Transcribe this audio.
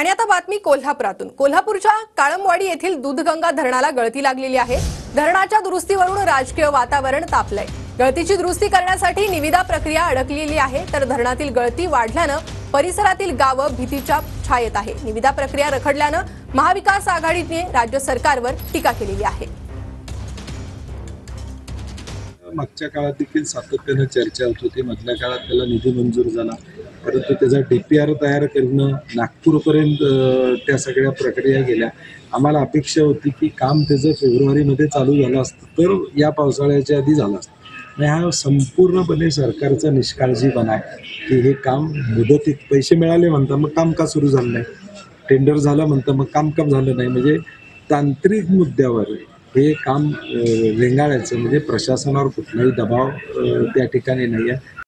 आणि आता बातमी कोल्हापुरातून. कोल्हापूरच्या काळमवाडी येथील दूधगंगा धरणाला गळती लागलेली आहे. धरणाच्या दुरुस्तीवरून राजकीय वातावरण तापलंय. गळतीची दुरुस्ती करण्यासाठी निविदा प्रक्रिया अडकलेली आहे तर धरणातील गळती वाढल्यानं परिसरातील गावं भीतीच्या छायेत आहे. निविदा प्रक्रिया रखडल्यानं महाविकास आघाडीने राज्य सरकारवर टीका केलेली आहे. मागच्या काळात देखील सातत्यानं चर्चा होत होती. मधल्या काळात त्याला निधी मंजूर झाला. परंतु त्याचा डी पी आर तयार करणं नागपूरपर्यंत त्या सगळ्या प्रक्रिया गेल्या. आम्हाला अपेक्षा होती की काम त्याचं फेब्रुवारीमध्ये चालू झालं असतं तर या पावसाळ्याच्या आधी झालं असतं. हा संपूर्णपणे सरकारचा निष्काळजीपणा आहे की हे काम मुदतीत पैसे मिळाले म्हणता मग काम का सुरू झालं नाही. टेंडर झालं म्हणतं मग काम काम झालं नाही. म्हणजे तांत्रिक मुद्द्यावर हे काम रेंगाळायचं. म्हणजे प्रशासनावर कुठलाही दबाव त्या ठिकाणी नाही आहे